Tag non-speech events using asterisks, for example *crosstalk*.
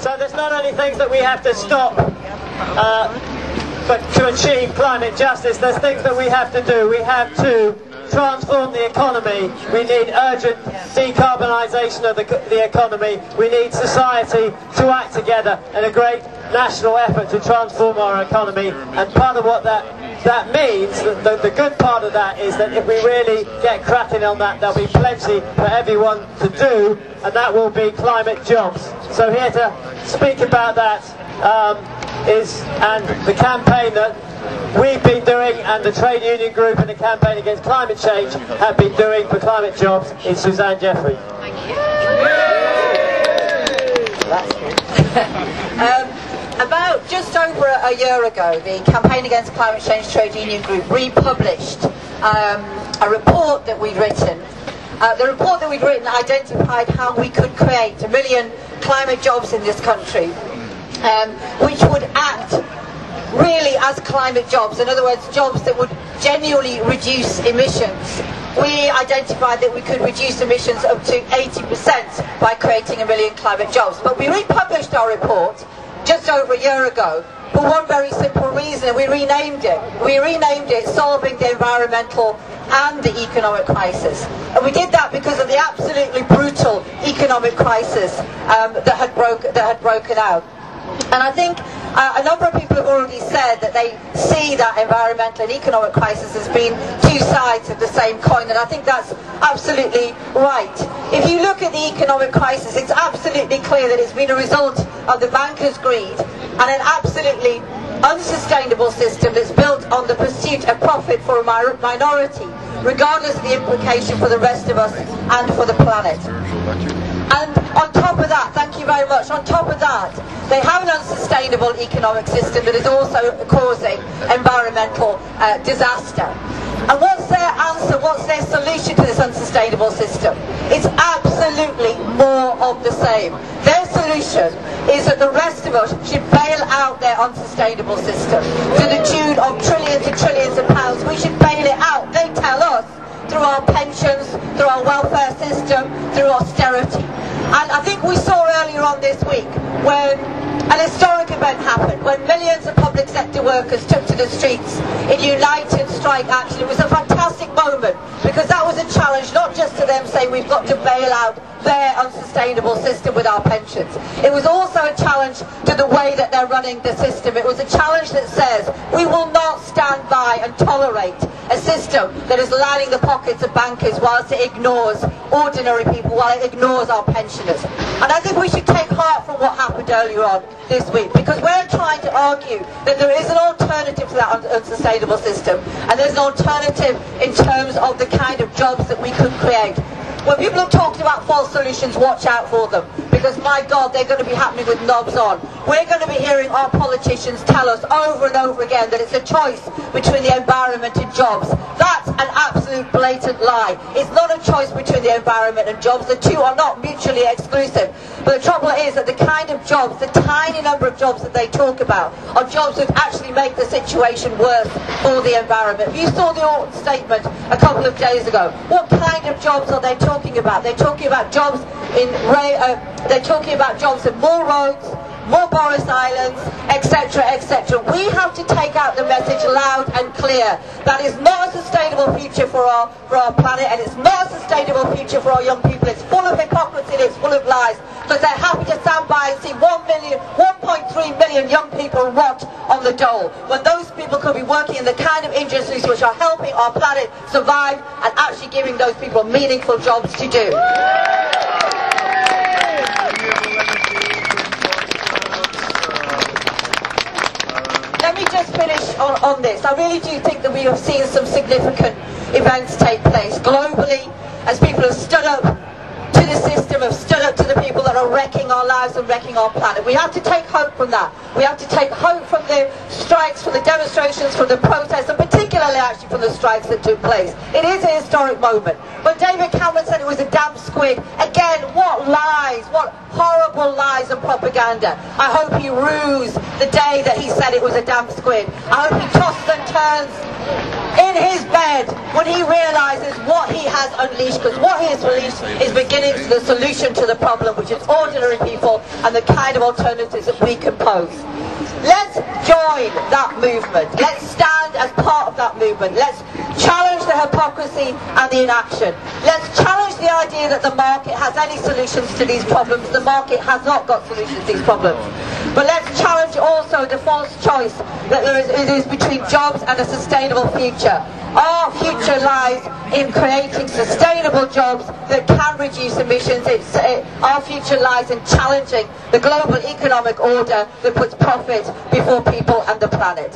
So there's not only things that we have to stop uh, but to achieve climate justice, there's things that we have to do. We have to transform the economy. We need urgent decarbonisation of the, the economy. We need society to act together in a great national effort to transform our economy. And part of what that that means, the, the, the good part of that is that if we really get cracking on that, there'll be plenty for everyone to do, and that will be climate jobs. So here to speak about that um, is and the campaign that we've been doing and the trade union group and the campaign against climate change have been doing for climate jobs is Suzanne Jeffrey. Thank you. That's *laughs* good. um, about just over a year ago, the Campaign Against Climate Change Trade Union Group republished um, a report that we'd written. Uh, the report that we'd written identified how we could create a million climate jobs in this country, um, which would act really as climate jobs, in other words, jobs that would genuinely reduce emissions. We identified that we could reduce emissions up to 80% by creating a million climate jobs. But we republished our report just over a year ago for one very simple reason. We renamed it. We renamed it Solving the Environmental and the Economic Crisis. And we did that because of the absolutely brutal economic crisis um, that, had broke, that had broken out. And I think uh, a number of people have already said that they see that environmental and economic crisis as being two sides of the same coin, and I think that's absolutely right. If you look at the economic crisis, it's absolutely clear that it's been a result of the bankers' greed and an absolutely unsustainable system that's built on the pursuit of profit for a minority, regardless of the implication for the rest of us and for the planet. And on top of that, thank you very much, on top of that, they have an unsustainable economic system that is also causing environmental uh, disaster. And what's their answer, what's their solution to this unsustainable system? It's absolutely more of the same. Their solution is that the rest of us should bail out their unsustainable system to the tune of trillions and trillions of pounds. We should bail it out, they tell us, through our pensions, through our welfare system, through austerity. And I think we saw earlier on this week when an historic event happened, when millions of public sector workers took to the streets in united strike action. It was a fantastic moment because that was a challenge not just to them saying we've got to bail out their unsustainable system with our pensions. It was also a challenge to the way that they're running the system. It was a challenge that says we will not stand by and tolerate a system that is lining the pockets of bankers whilst it ignores ordinary people, while it ignores our pensioners. And I think we should take heart from what happened earlier on this week because we're trying to argue that there is an alternative to that unsustainable system and there's an alternative in terms of the kind of jobs that we could create. When people talked false solutions, watch out for them. Because my God, they're going to be happening with knobs on. We're going to be hearing our politicians tell us over and over again that it's a choice between the environment and jobs. That's an absolute blatant lie. It's not a choice between the environment and jobs. The two are not mutually exclusive. But the trouble is that the kind of jobs, the tiny number of jobs that they talk about, are jobs that actually make the situation worse for the environment. You saw the statement a couple of days ago, what kind of jobs are they talking about? They're talking about jobs in, uh, they're talking about jobs in more roads, more Boris Islands, etc., etc. We have to take out the message loud and clear. That is not a sustainable future for our, for our planet, and it's not a sustainable future for our young people. It's full of hypocrisy, it's full of lies, because they're happy to stand by and see 1 million, 1.3 million young people rot on the dole, when those people could be working in the kind of industries which are helping our planet survive and actually giving those people meaningful jobs to do. Let me just finish on, on this. I really do think that we have seen some significant events take place globally as people have stood up to the system, have stood up to the people that are wrecking our lives and wrecking our planet. We have to take hope from that. We have to take hope from the strikes, from the demonstrations, from the protests, and particularly actually from the strikes that took place. It is a historic moment. But David Cameron said it was a damn squid, again, what lies, what horrible lies and propaganda. I hope he rues the day that he said it was a damn squid. I hope he tosses and turns in his bed when he realizes what he has because what he has released is beginning to the solution to the problem which is ordinary people and the kind of alternatives that we can pose. Let's join that movement. Let's stand as part of that movement. Let's challenge the hypocrisy and the inaction. Let's challenge the idea that the market has any solutions to these problems. The market has not got solutions to these problems. But let's challenge also the false choice that there is, it is between jobs and a sustainable future. Our future lies in creating sustainable jobs that can reduce emissions. It, uh, our future lies in challenging the global economic order that puts profit before people and the planet.